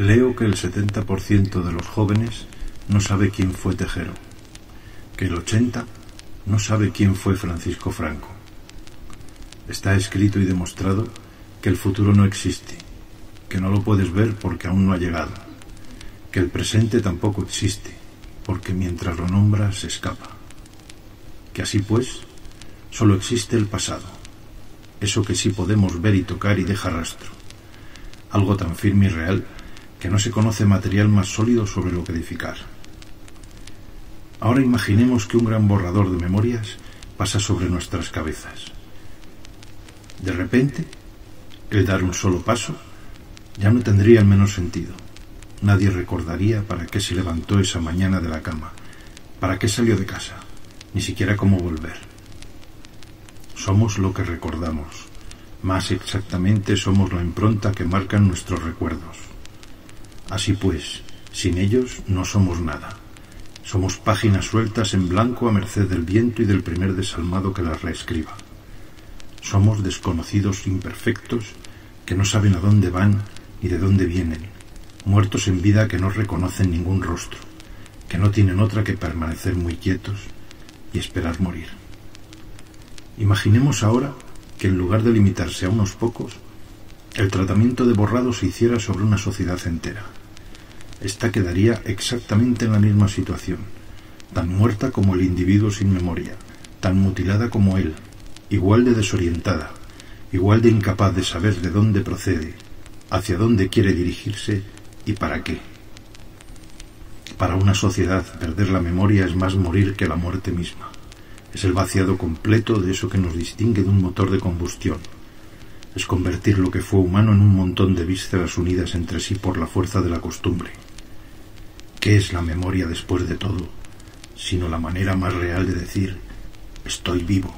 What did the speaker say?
Leo que el 70% de los jóvenes no sabe quién fue Tejero, que el 80% no sabe quién fue Francisco Franco. Está escrito y demostrado que el futuro no existe, que no lo puedes ver porque aún no ha llegado, que el presente tampoco existe, porque mientras lo nombras se escapa. Que así pues, solo existe el pasado, eso que sí podemos ver y tocar y deja rastro, algo tan firme y real que no se conoce material más sólido sobre lo que edificar. Ahora imaginemos que un gran borrador de memorias pasa sobre nuestras cabezas. De repente, el dar un solo paso ya no tendría el menos sentido. Nadie recordaría para qué se levantó esa mañana de la cama, para qué salió de casa, ni siquiera cómo volver. Somos lo que recordamos, más exactamente somos la impronta que marcan nuestros recuerdos. Así pues, sin ellos no somos nada. Somos páginas sueltas en blanco a merced del viento y del primer desalmado que las reescriba. Somos desconocidos imperfectos que no saben a dónde van ni de dónde vienen, muertos en vida que no reconocen ningún rostro, que no tienen otra que permanecer muy quietos y esperar morir. Imaginemos ahora que en lugar de limitarse a unos pocos, el tratamiento de borrado se hiciera sobre una sociedad entera esta quedaría exactamente en la misma situación, tan muerta como el individuo sin memoria, tan mutilada como él, igual de desorientada, igual de incapaz de saber de dónde procede, hacia dónde quiere dirigirse y para qué. Para una sociedad perder la memoria es más morir que la muerte misma. Es el vaciado completo de eso que nos distingue de un motor de combustión. Es convertir lo que fue humano en un montón de vísceras unidas entre sí por la fuerza de la costumbre. ¿Qué es la memoria después de todo? Sino la manera más real de decir, estoy vivo.